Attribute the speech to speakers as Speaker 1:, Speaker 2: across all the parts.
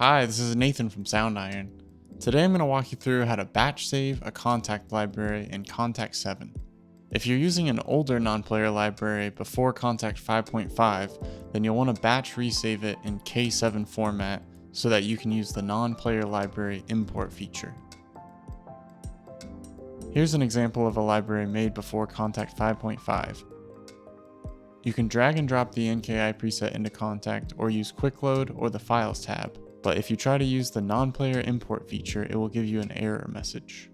Speaker 1: Hi, this is Nathan from Soundiron. Today I'm going to walk you through how to batch save a Kontakt library in Kontakt 7. If you're using an older non-player library before Kontakt 5.5, then you'll want to batch resave it in K7 format so that you can use the non-player library import feature. Here's an example of a library made before Kontakt 5.5. You can drag and drop the NKI preset into Kontakt or use Quick Load or the Files tab but if you try to use the non-player import feature, it will give you an error message.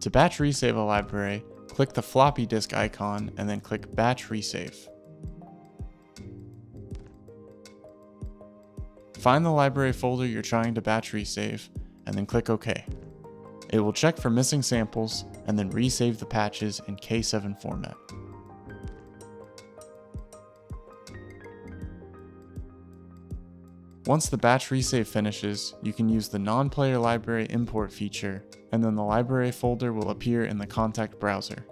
Speaker 1: To batch resave a library, click the floppy disk icon and then click Batch Resave. Find the library folder you're trying to batch resave, and then click OK. It will check for missing samples and then resave the patches in K7 format. Once the batch resave finishes, you can use the non-player library import feature, and then the library folder will appear in the Kontakt browser.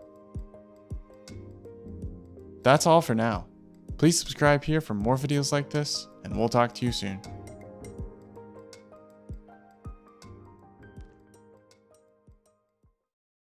Speaker 1: That's all for now. Please subscribe here for more videos like this, and we'll talk to you soon.